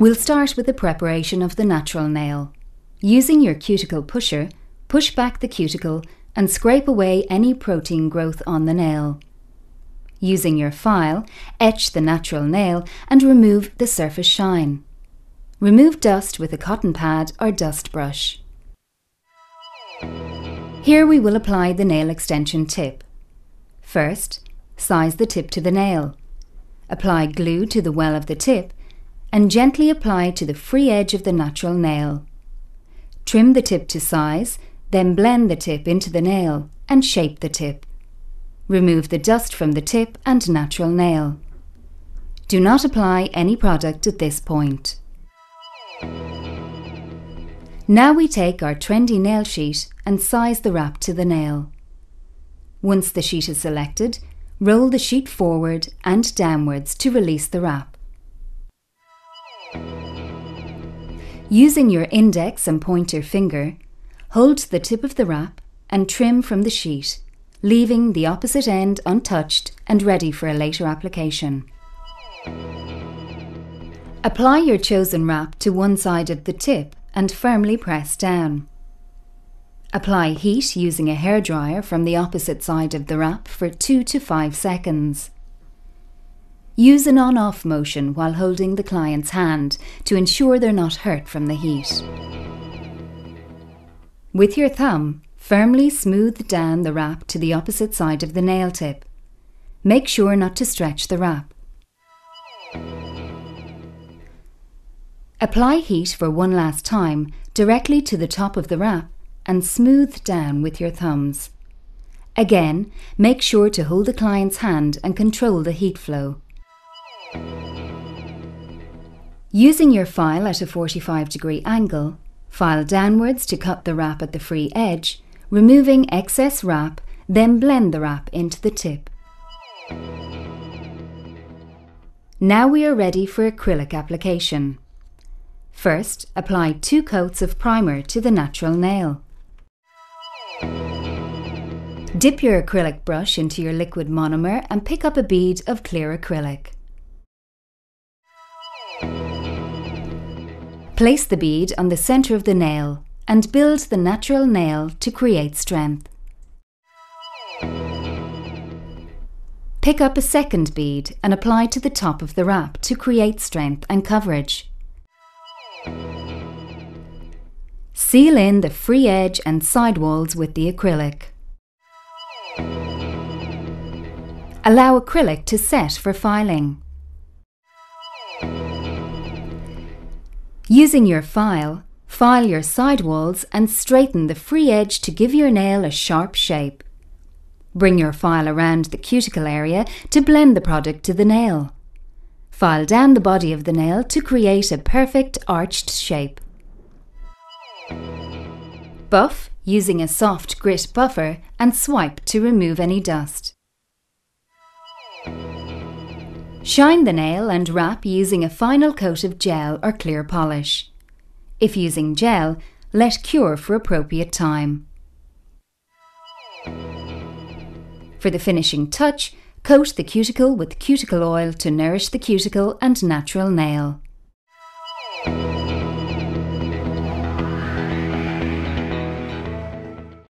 We'll start with the preparation of the natural nail. Using your cuticle pusher, push back the cuticle and scrape away any protein growth on the nail. Using your file, etch the natural nail and remove the surface shine. Remove dust with a cotton pad or dust brush. Here we will apply the nail extension tip. First, size the tip to the nail. Apply glue to the well of the tip and gently apply to the free edge of the natural nail. Trim the tip to size, then blend the tip into the nail and shape the tip. Remove the dust from the tip and natural nail. Do not apply any product at this point. Now we take our trendy nail sheet and size the wrap to the nail. Once the sheet is selected, roll the sheet forward and downwards to release the wrap. Using your index and pointer finger, hold the tip of the wrap and trim from the sheet, leaving the opposite end untouched and ready for a later application. Apply your chosen wrap to one side of the tip and firmly press down. Apply heat using a hairdryer from the opposite side of the wrap for 2 to 5 seconds. Use an on-off motion while holding the client's hand to ensure they're not hurt from the heat. With your thumb, firmly smooth down the wrap to the opposite side of the nail tip. Make sure not to stretch the wrap. Apply heat for one last time directly to the top of the wrap and smooth down with your thumbs. Again, make sure to hold the client's hand and control the heat flow. Using your file at a 45 degree angle, file downwards to cut the wrap at the free edge, removing excess wrap, then blend the wrap into the tip. Now we are ready for acrylic application. First, apply two coats of primer to the natural nail. Dip your acrylic brush into your liquid monomer and pick up a bead of clear acrylic. Place the bead on the centre of the nail and build the natural nail to create strength. Pick up a second bead and apply to the top of the wrap to create strength and coverage. Seal in the free edge and side walls with the acrylic. Allow acrylic to set for filing. Using your file, file your side walls and straighten the free edge to give your nail a sharp shape. Bring your file around the cuticle area to blend the product to the nail. File down the body of the nail to create a perfect arched shape. Buff using a soft grit buffer and swipe to remove any dust. Shine the nail and wrap using a final coat of gel or clear polish. If using gel, let cure for appropriate time. For the finishing touch, coat the cuticle with cuticle oil to nourish the cuticle and natural nail.